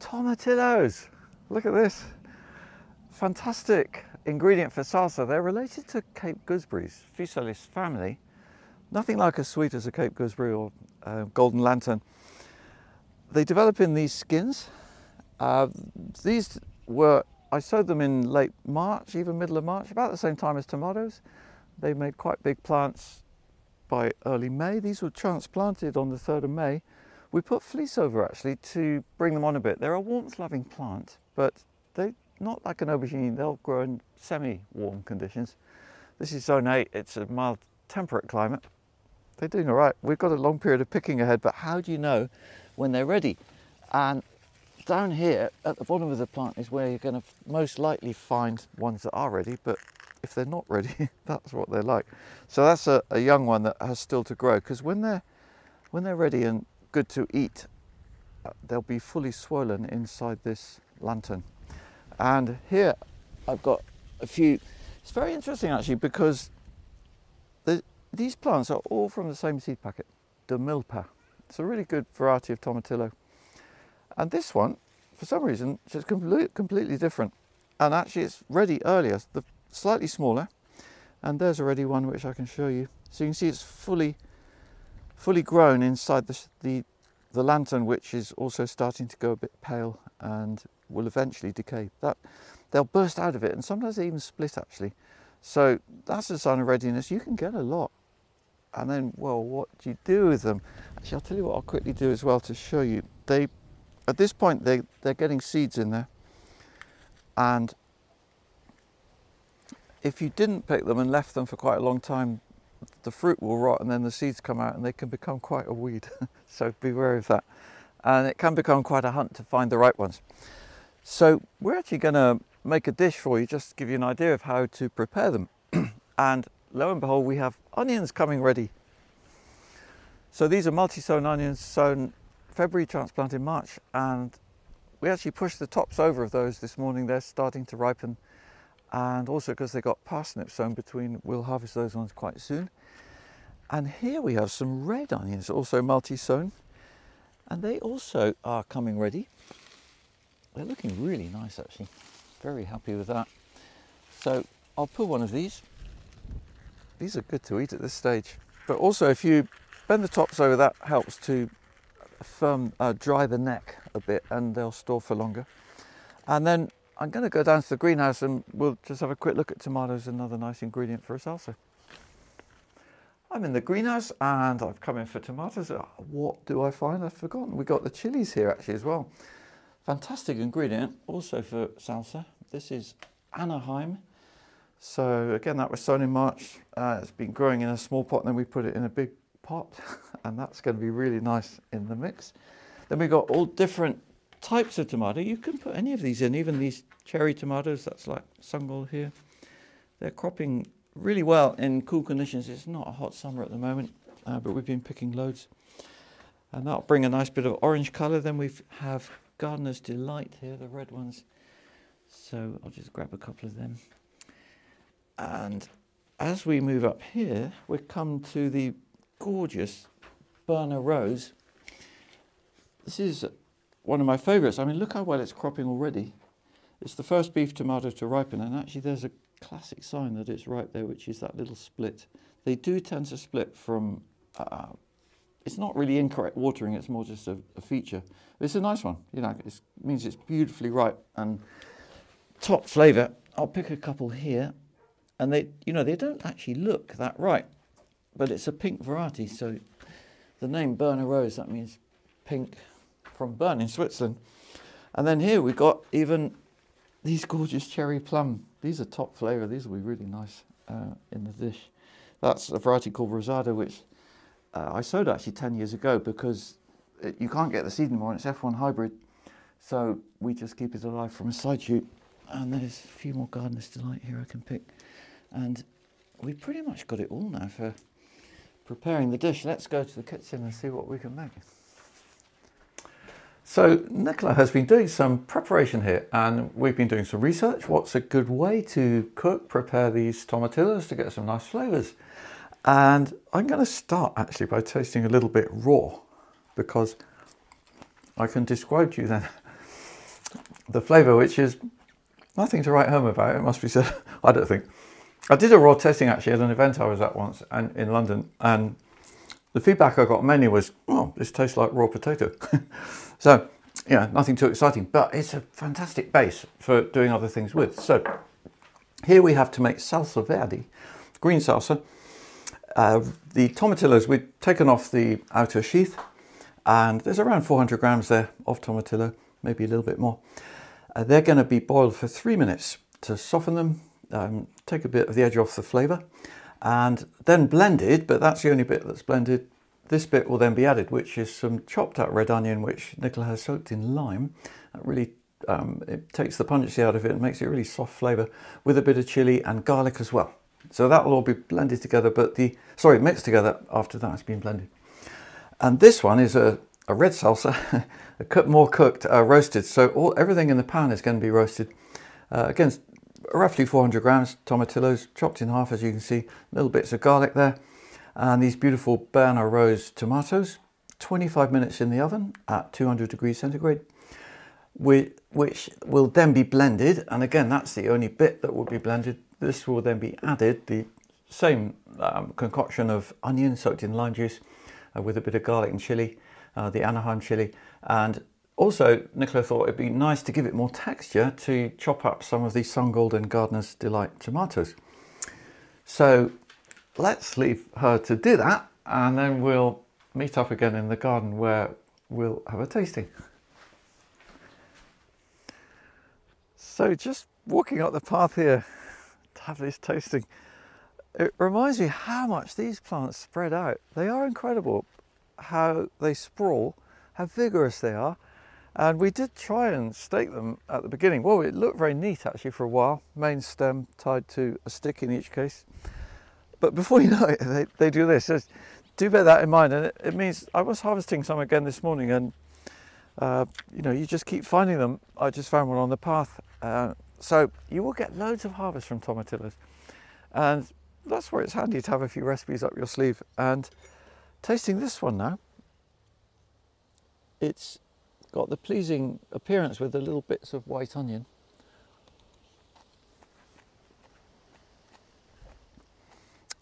tomatillos. Look at this. Fantastic ingredient for salsa. They're related to Cape gooseberries, Physalis family. Nothing like as sweet as a Cape gooseberry or uh, golden lantern. They develop in these skins. Uh, these were, I sowed them in late March, even middle of March, about the same time as tomatoes. They made quite big plants by early May. These were transplanted on the 3rd of May. We put fleece over actually to bring them on a bit. They're a warmth loving plant, but they're not like an aubergine, they'll grow in semi-warm conditions. This is zone 8, it's a mild temperate climate. They're doing all right. We've got a long period of picking ahead, but how do you know when they're ready? And down here at the bottom of the plant is where you're going to most likely find ones that are ready, but if they're not ready, that's what they're like. So that's a, a young one that has still to grow because when they're when they're ready and good to eat, uh, they'll be fully swollen inside this lantern. And here I've got a few. It's very interesting actually because the, these plants are all from the same seed packet, De Milpa. It's a really good variety of tomatillo. And this one, for some reason, is completely, completely different. And actually it's ready earlier, the slightly smaller. And there's already one which I can show you. So you can see it's fully, fully grown inside the, the, the lantern, which is also starting to go a bit pale and will eventually decay. That they'll burst out of it, and sometimes they even split actually. So that's a sign of readiness. You can get a lot, and then well, what do you do with them? Actually, I'll tell you what I'll quickly do as well to show you. They, at this point, they they're getting seeds in there, and if you didn't pick them and left them for quite a long time, the fruit will rot and then the seeds come out and they can become quite a weed. so beware of that. And it can become quite a hunt to find the right ones. So we're actually going to make a dish for you just to give you an idea of how to prepare them. and lo and behold, we have onions coming ready. So these are multi-sown onions sown February, transplanted March, and we actually pushed the tops over of those this morning. They're starting to ripen. And also because they got parsnips sown between, we'll harvest those ones quite soon. And here we have some red onions, also multi-sown. And they also are coming ready. They're looking really nice actually. Very happy with that. So I'll put one of these. These are good to eat at this stage. But also if you bend the tops over, that helps to firm, uh, dry the neck a bit and they'll store for longer. And then I'm going to go down to the greenhouse and we'll just have a quick look at tomatoes, another nice ingredient for a salsa. I'm in the greenhouse and I've come in for tomatoes. Oh, what do I find? I've forgotten. We got the chilies here actually as well. Fantastic ingredient also for salsa. This is Anaheim. So again, that was sown in March. Uh, it's been growing in a small pot, and then we put it in a big pot, and that's going to be really nice in the mix. Then we've got all different types of tomato. You can put any of these in, even these cherry tomatoes. That's like Sungold here. They're cropping really well in cool conditions. It's not a hot summer at the moment, uh, but we've been picking loads. And that'll bring a nice bit of orange colour. Then we have Gardener's Delight here, the red ones. So I'll just grab a couple of them. And as we move up here, we come to the gorgeous Berner Rose. This is one of my favourites. I mean, look how well it's cropping already. It's the first beef tomato to ripen, and actually there's a classic sign that it's ripe there, which is that little split. They do tend to split from uh, it's not really incorrect watering, it's more just a, a feature. It's a nice one, you know, it means it's beautifully ripe and top flavour. I'll pick a couple here and they, you know, they don't actually look that ripe, but it's a pink variety. So the name Berner Rose, that means pink from Bern in Switzerland. And then here we've got even these gorgeous cherry plum. These are top flavour. These will be really nice uh, in the dish. That's a variety called Rosada, which uh, I sowed actually 10 years ago because it, you can't get the seed anymore and it's F1 hybrid. So we just keep it alive from a side shoot. And there's a few more Gardener's Delight here I can pick. And we pretty much got it all now for preparing the dish. Let's go to the kitchen and see what we can make. So Nicola has been doing some preparation here and we've been doing some research. What's a good way to cook, prepare these tomatillos to get some nice flavours? And I'm going to start actually by tasting a little bit raw because I can describe to you then the flavour, which is nothing to write home about, it must be said, I don't think. I did a raw tasting actually at an event I was at once and in London, and the feedback I got mainly was, oh, this tastes like raw potato. so, yeah, nothing too exciting, but it's a fantastic base for doing other things with. So, here we have to make salsa verde, green salsa. Uh, the tomatillos, we've taken off the outer sheath, and there's around 400 grams there of tomatillo, maybe a little bit more. Uh, they're going to be boiled for three minutes to soften them, um, take a bit of the edge off the flavour and then blended, but that's the only bit that's blended. This bit will then be added, which is some chopped up red onion, which Nicola has soaked in lime. That really um, it takes the pungency out of it and makes it really soft flavour with a bit of chilli and garlic as well. So that will all be blended together, but the, sorry, mixed together after that's been blended. And this one is a, a red salsa, a more cooked, uh, roasted. So all everything in the pan is going to be roasted. Uh, again, roughly 400 grams tomatillos chopped in half as you can see little bits of garlic there. And these beautiful Berner Rose tomatoes 25 minutes in the oven at 200 degrees centigrade which will then be blended. And again that's the only bit that will be blended. This will then be added the same um, concoction of onion soaked in lime juice uh, with a bit of garlic and chili uh, the Anaheim chili and also, Nicola thought it'd be nice to give it more texture to chop up some of these Sungold and Gardener's Delight tomatoes. So let's leave her to do that and then we'll meet up again in the garden where we'll have a tasting. So just walking up the path here to have this tasting, it reminds me how much these plants spread out. They are incredible how they sprawl, how vigorous they are, and we did try and stake them at the beginning. Well, it looked very neat actually for a while, main stem tied to a stick in each case. But before you know it, they, they do this. Do bear that in mind. And it, it, means I was harvesting some again this morning and uh, you know, you just keep finding them. I just found one on the path. Uh, so you will get loads of harvest from tomatillos. And that's where it's handy to have a few recipes up your sleeve. And tasting this one now, it's got the pleasing appearance with the little bits of white onion.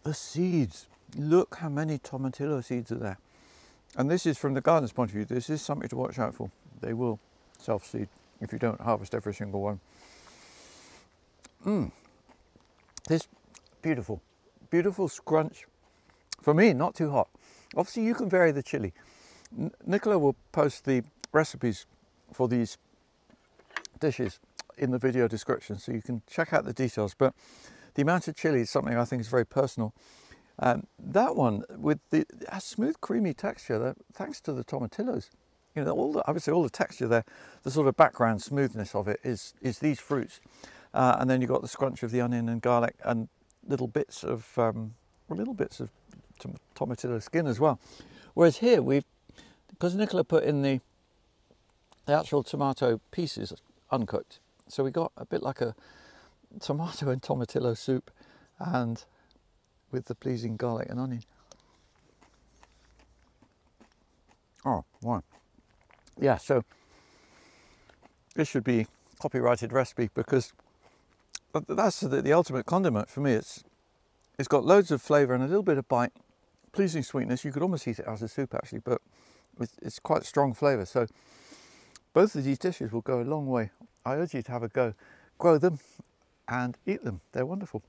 The seeds, look how many tomatillo seeds are there. And this is from the gardener's point of view, this is something to watch out for. They will self-seed if you don't harvest every single one. Mmm, this beautiful, beautiful scrunch. For me, not too hot. Obviously you can vary the chili. N Nicola will post the recipes for these dishes in the video description so you can check out the details. But the amount of chili is something I think is very personal. Um, that one with the smooth creamy texture thanks to the tomatillos. You know all the, obviously all the texture there the sort of background smoothness of it is is these fruits. Uh, and then you've got the scrunch of the onion and garlic and little bits of um, little bits of tomatillo skin as well. Whereas here we've because Nicola put in the the actual tomato pieces uncooked. So we got a bit like a tomato and tomatillo soup and with the pleasing garlic and onion. Oh, wow. Yeah, so this should be copyrighted recipe because that's the, the ultimate condiment for me. It's It's got loads of flavour and a little bit of bite, pleasing sweetness. You could almost eat it as a soup actually, but it's quite strong flavour. So both of these dishes will go a long way. I urge you to have a go, grow them and eat them. They're wonderful.